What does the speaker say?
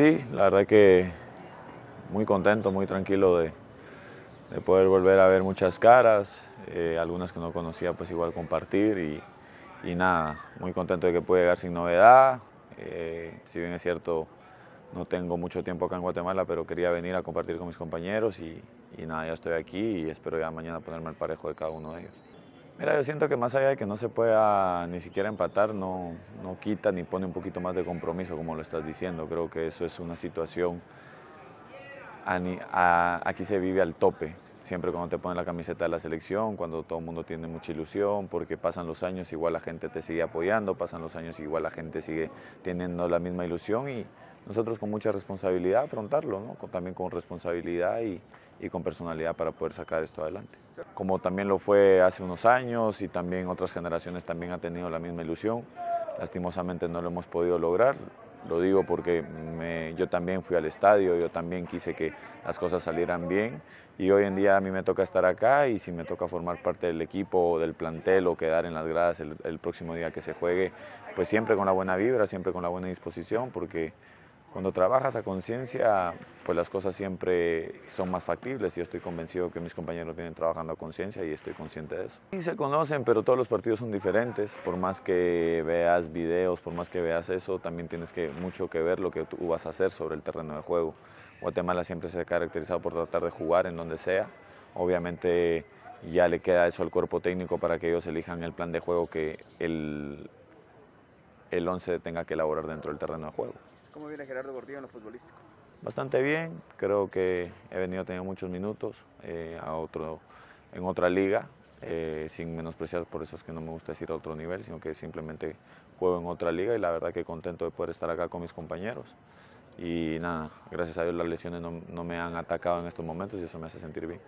Sí, la verdad que muy contento, muy tranquilo de, poder volver a ver muchas caras, eh, algunas que no conocía pues igual compartir y, nada, muy contento de que pude llegar sin novedad, eh, si bien es cierto no tengo mucho tiempo acá en Guatemala, pero quería venir a compartir con mis compañeros y, y nada, ya estoy aquí y espero ya mañana ponerme al parejo de cada uno de ellos. Mira, yo siento que más allá de que no se pueda ni siquiera empatar, no, no quita ni pone un poquito más de compromiso, como lo estás diciendo. Creo que eso es una situación, aquí se vive al tope. Siempre cuando te ponen la camiseta de la selección, cuando todo el mundo tiene mucha ilusión, porque pasan los años, igual la gente te sigue apoyando, pasan los años, igual la gente sigue teniendo la misma ilusión y nosotros con mucha responsabilidad afrontarlo, ¿no? también con responsabilidad y, y con personalidad para poder sacar esto adelante. Como también lo fue hace unos años y también otras generaciones también han tenido la misma ilusión, lastimosamente no lo hemos podido lograr, lo digo porque yo también fui al estadio, yo también quise que las cosas salieran bien. Y hoy en día a mí me toca estar acá y si me toca formar parte del equipo, del plantel o quedar en las gradas el, el próximo día que se juegue, pues siempre con la buena vibra, siempre con la buena disposición porque cuando trabajas a conciencia, pues las cosas siempre son más factibles y yo estoy convencido que mis compañeros vienen trabajando a conciencia y estoy consciente de eso. Y se conocen, pero todos los partidos son diferentes. Por más que veas videos, por más que veas eso, también tienes que, mucho que ver lo que tú vas a hacer sobre el terreno de juego. Guatemala siempre se ha caracterizado por tratar de jugar en donde sea. Obviamente ya le queda eso al cuerpo técnico para que ellos elijan el plan de juego que el, el 11 tenga que elaborar dentro del terreno de juego. ¿Cómo viene Gerardo Gordillo en lo futbolístico? Bastante bien, creo que he venido teniendo muchos minutos eh, a otro, en otra liga, eh, sin menospreciar, por eso es que no me gusta decir a otro nivel, sino que simplemente juego en otra liga y la verdad que contento de poder estar acá con mis compañeros. Y nada, gracias a Dios las lesiones no, no me han atacado en estos momentos y eso me hace sentir bien.